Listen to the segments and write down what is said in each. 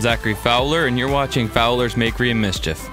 I'm Zachary Fowler, and you're watching Fowler's Makery and Mischief.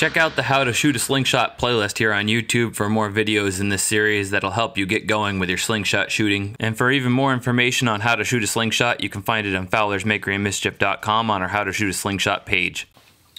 Check out the How to Shoot a Slingshot playlist here on YouTube for more videos in this series that'll help you get going with your slingshot shooting. And for even more information on how to shoot a slingshot, you can find it on fowlersmakeryandmischief.com on our How to Shoot a Slingshot page.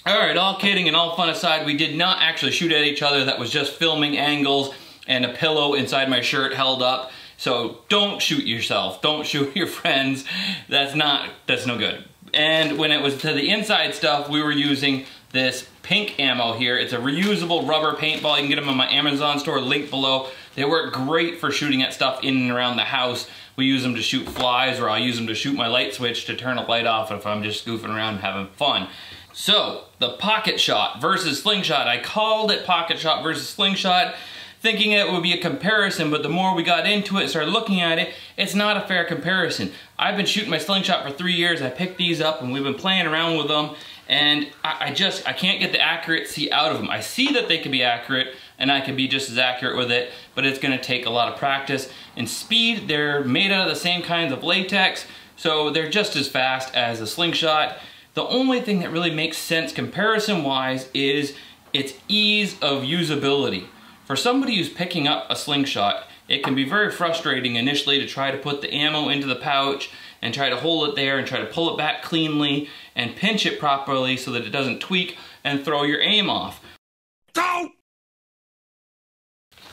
Alright, all kidding and all fun aside, we did not actually shoot at each other. That was just filming angles and a pillow inside my shirt held up. So don't shoot yourself. Don't shoot your friends. That's not, that's no good. And when it was to the inside stuff, we were using this pink ammo here. It's a reusable rubber paintball. You can get them on my Amazon store, link below. They work great for shooting at stuff in and around the house. We use them to shoot flies or I'll use them to shoot my light switch to turn a light off if I'm just goofing around having fun. So, the pocket shot versus slingshot. I called it pocket shot versus slingshot thinking it would be a comparison, but the more we got into it and started looking at it, it's not a fair comparison. I've been shooting my slingshot for three years. I picked these up and we've been playing around with them and I, I just, I can't get the accuracy out of them. I see that they can be accurate and I can be just as accurate with it, but it's gonna take a lot of practice. And speed, they're made out of the same kinds of latex, so they're just as fast as a slingshot. The only thing that really makes sense comparison-wise is its ease of usability. For somebody who's picking up a slingshot, it can be very frustrating initially to try to put the ammo into the pouch and try to hold it there and try to pull it back cleanly and pinch it properly so that it doesn't tweak and throw your aim off. Go!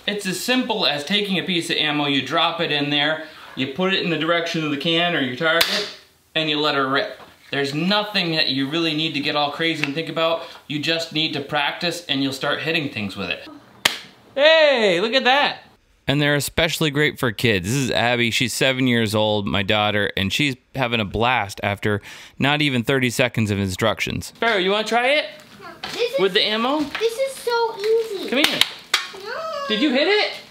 It's as simple as taking a piece of ammo, you drop it in there, you put it in the direction of the can or your target, and you let her rip. There's nothing that you really need to get all crazy and think about. You just need to practice and you'll start hitting things with it. Hey, look at that. And they're especially great for kids. This is Abby. She's seven years old, my daughter, and she's having a blast after not even 30 seconds of instructions. Sparrow, you want to try it? This is, With the ammo? this is so easy. Come here. No. Did you hit it?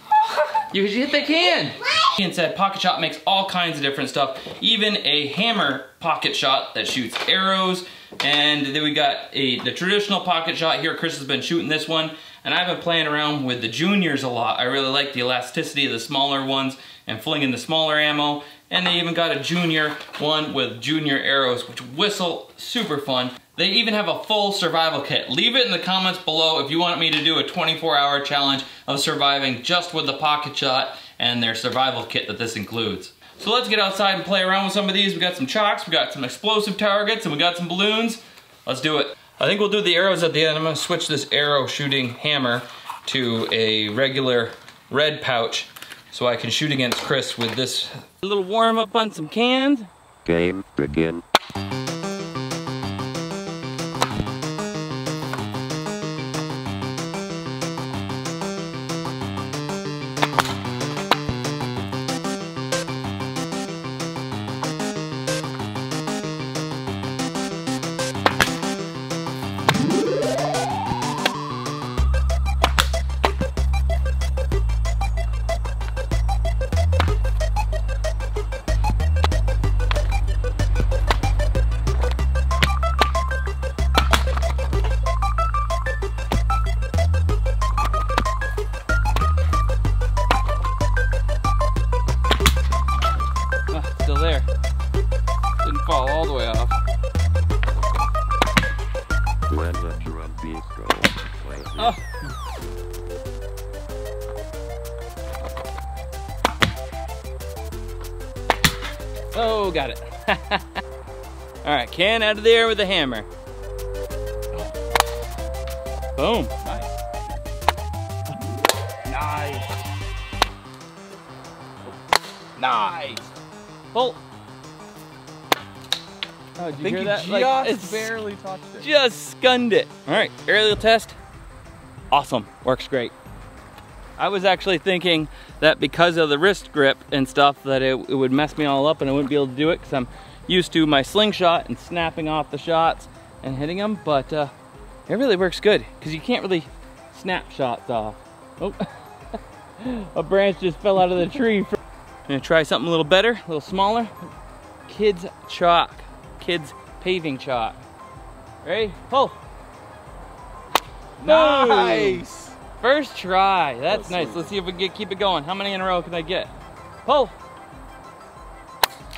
You hit the can. Being said, Pocket Shot makes all kinds of different stuff, even a hammer pocket shot that shoots arrows. And then we got a the traditional pocket shot here. Chris has been shooting this one, and I've been playing around with the juniors a lot. I really like the elasticity of the smaller ones and flinging the smaller ammo. And they even got a junior one with junior arrows, which whistle super fun. They even have a full survival kit. Leave it in the comments below if you want me to do a 24 hour challenge of surviving just with the pocket shot and their survival kit that this includes. So let's get outside and play around with some of these. We got some chocks, we got some explosive targets, and we got some balloons. Let's do it. I think we'll do the arrows at the end. I'm gonna switch this arrow shooting hammer to a regular red pouch so I can shoot against Chris with this. A little warm up on some cans. Game begin. All right, can out of the air with the hammer. Boom. Nice. Nice. Nice. Pull. Oh, did you hear that? just like, it's barely touched it. Just skunned it. All right, aerial test. Awesome, works great. I was actually thinking that because of the wrist grip and stuff that it, it would mess me all up and I wouldn't be able to do it because I'm used to my slingshot and snapping off the shots and hitting them, but uh, it really works good because you can't really snap shots off. Oh, a branch just fell out of the tree. I'm gonna try something a little better, a little smaller. Kids chalk kids paving chalk. Ready? Pull. Nice. First try. That's, That's nice. sweet. Let's see if we can get, keep it going. How many in a row can I get? Pull.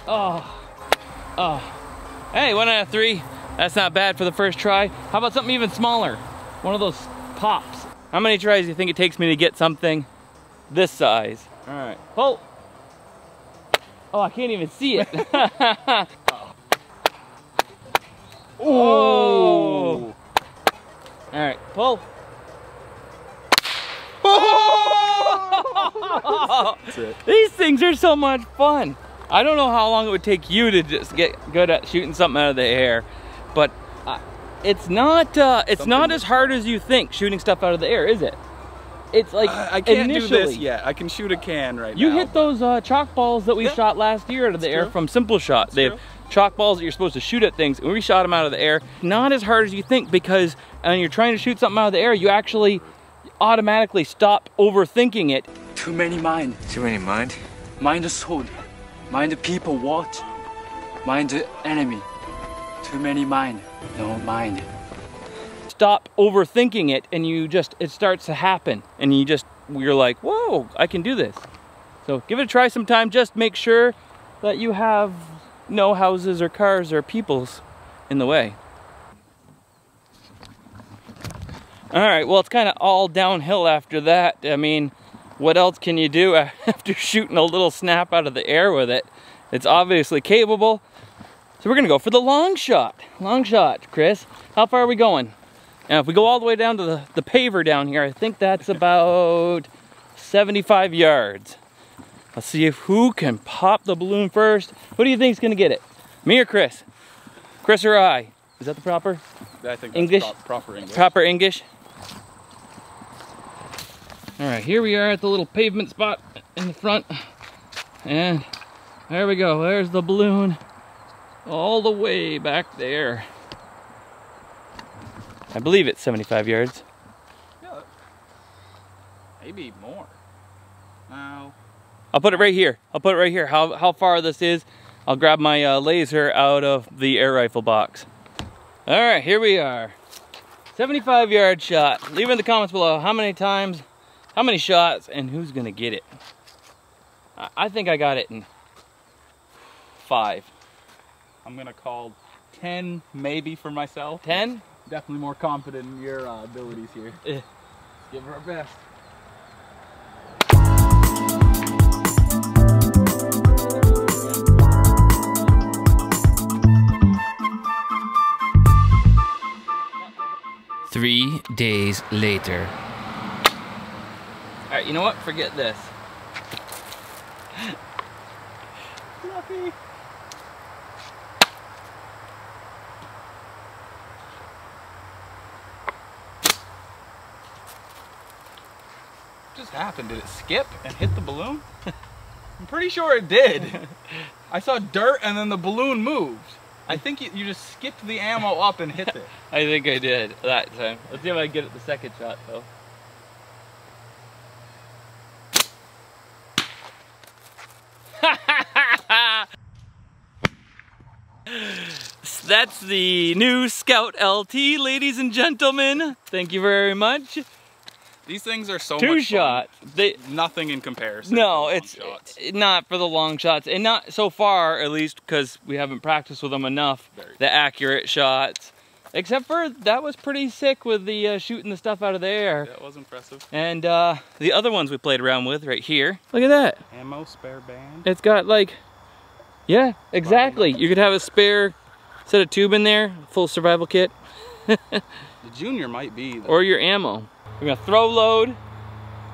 Oh. Oh. Hey, one out of three. That's not bad for the first try. How about something even smaller? One of those pops. How many tries do you think it takes me to get something this size? All right. Pull. Oh, I can't even see it. Oh! All right, pull. That's. These things are so much fun. I don't know how long it would take you to just get good at shooting something out of the air, but uh, it's not uh, it's not as hard as you think shooting stuff out of the air, is it? It's like I, I can't initially, do this yet. I can shoot a can right You now. You hit those uh, chalk balls that we Yeah. shot last year out of the That's air true. from Simple Shot. they true. have chalk balls that you're supposed to shoot at things, and we shot them out of the air. Not as hard as you think because when you're trying to shoot something out of the air, you actually automatically stop overthinking it. Too many mind. Too many mind? Mind the sword. Mind the people watch. Mind the enemy. Too many mind. No mind. Stop overthinking it, and you just it starts to happen, and you just you're like, whoa, I can do this. So give it a try sometime. Just make sure that you have no houses or cars or peoples in the way. All right, well, it's kind of all downhill after that. I mean, what else can you do after shooting a little snap out of the air with it? It's obviously capable. So we're gonna go for the long shot. Long shot, Chris. How far are we going? Now, if we go all the way down to the, the paver down here, I think that's about 75 yards. Let's see if who can pop the balloon first. Who do you think is gonna get it? Me or Chris? Chris or I? Is that the proper? I think that's English? pro- proper English. Proper English. All right, here we are at the little pavement spot in the front. And there we go. There's the balloon all the way back there. I believe it's 75 yards. Yeah. Maybe more. No. I'll put it right here. I'll put it right here. How, how far this is, I'll grab my uh, laser out of the air rifle box. All right, here we are. 75 yard shot. Leave in the comments below how many times, how many shots, and who's gonna get it. I, I think I got it in five. I'm gonna call 10 maybe for myself. 10? Definitely more confident in your uh, abilities here. Eh. Give her our best. Three days later. All right, you know what? Forget this. Fluffy. Just happened? Did it skip and hit the balloon? I'm pretty sure it did. I saw dirt and then the balloon moved. I think you, you just skipped the ammo up and hit it. I think I did that time. Let's see if I get it the second shot though. That's the new Scout LT, ladies and gentlemen. Thank you very much. These things are so Two much shots. They. Nothing in comparison. no, it's shots. not for the long shots, and not so far at least because we haven't practiced with them enough. Very The accurate shots, except for that was pretty sick with the uh, shooting the stuff out of the air. That was impressive. And uh, the other ones we played around with right here. Look at that. Ammo, spare band. It's got like, yeah, exactly. You could have a spare set of tube in there, full survival kit, The junior might be. The, or your ammo. We're gonna throw load,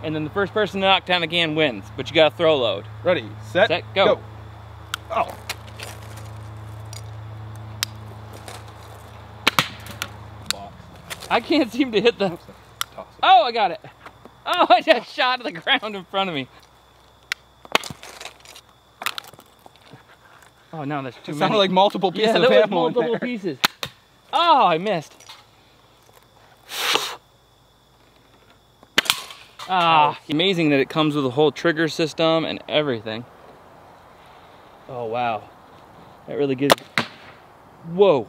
and then the first person to knock down a can wins. But you gotta throw load. ready, set, Set, go. Oh. I can't seem to hit the. Toss it. Oh, I got it. Oh, I just shot at the ground in front of me. Oh no, that's too It many. sounded like multiple pieces yeah, of that was ammo in multiple there. pieces. Oh, I missed. Ah, amazing that it comes with a whole trigger system and everything. Oh wow, that really gives. Whoa.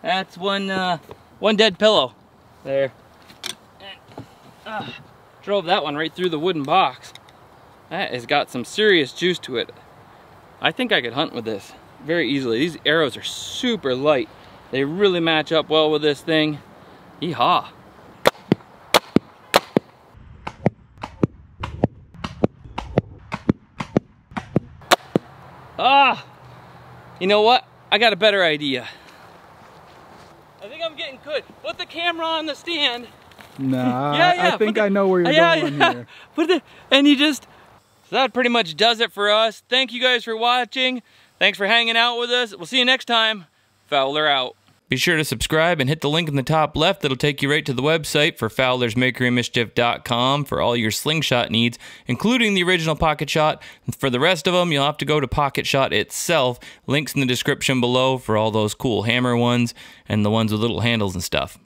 That's one uh, one dead pillow. There. And, ah, drove that one right through the wooden box. That has got some serious juice to it. I think I could hunt with this very easily. These arrows are super light. They really match up well with this thing. Yeehaw. Ah! You know what? I got a better idea. I think I'm getting good. Put the camera on the stand. Nah, Yeah, yeah, I think the- I know where you're yeah, going yeah. here. Put the, and you just, so that pretty much does it for us. Thank you guys for watching. Thanks for hanging out with us. We'll see you next time. Fowler out. Be sure to subscribe and hit the link in the top left that'll take you right to the website for fowlersmakerymischief.com for all your slingshot needs, including the original pocket shot. For the rest of them, you'll have to go to Pocket Shot itself. Links in the description below for all those cool hammer ones and the ones with little handles and stuff.